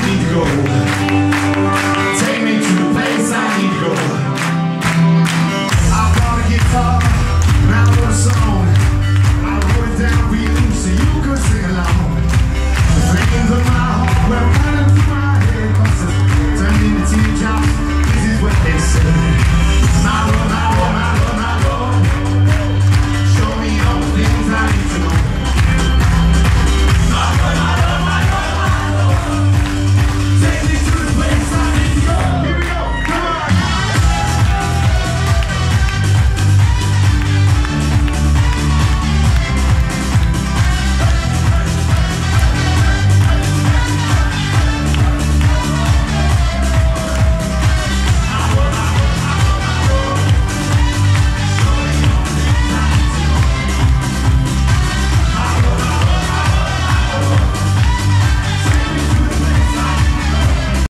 I need.